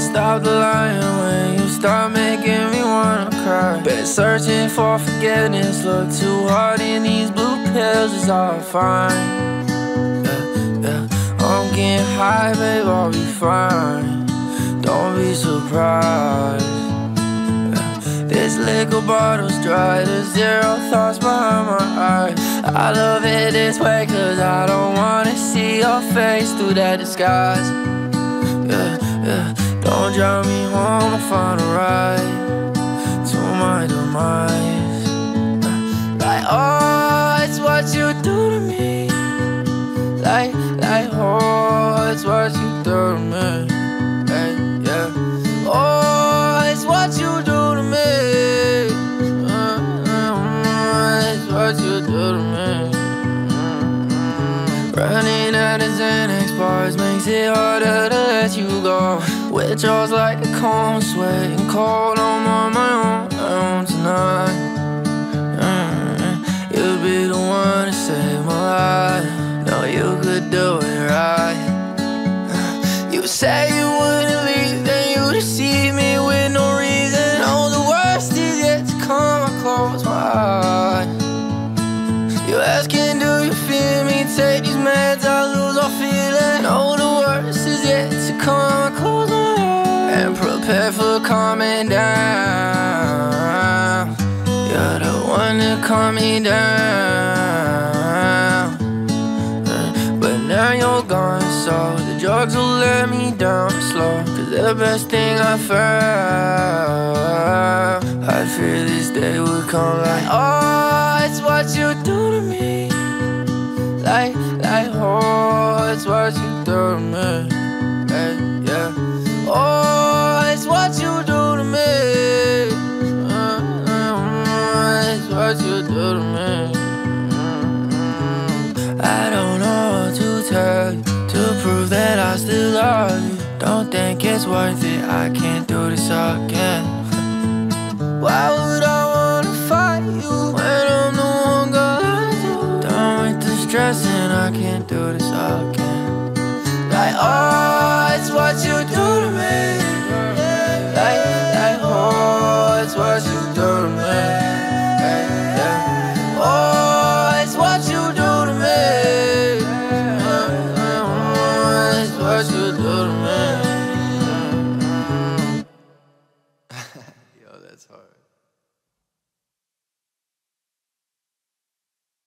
stop the lying when you start making me wanna cry. Been searching for forgiveness, look too hard in these blue pills, it's all fine. Yeah, yeah. I'm getting high, babe, I'll be fine. Don't be surprised. This liquor bottle's dry, there's zero thoughts behind my eyes. I love it this way, cause I don't wanna see your face through that disguise. Yeah, yeah. Don't drive me home, I'll find a ride to my demise. Like, oh, it's what you do to me. Like, like, oh, it's what you do to me. Yeah. Oh, it's what you do to me. Uh, it's what you do to me. Running out of Xanax bars makes it harder to let you go. Withdrawals like a cold sweat and cold. On my own, own tonight. Mm, You'd be the one to save my life. Know you could do it right. You say and prepare for calming down. You're the one to calm me down. But now you're gone, so the drugs will let me down slow. Cause the best thing I found. I fear this day would come like, oh, it's what you do to me. Like, like, oh, it's what you do to me. I still love. You Don't think it's worth it, I can't do this again. Why would I wanna fight you when I'm no longer you? Done with the stressing, I can't do this again. Like, oh, it's what you do to me. oh, that's hard.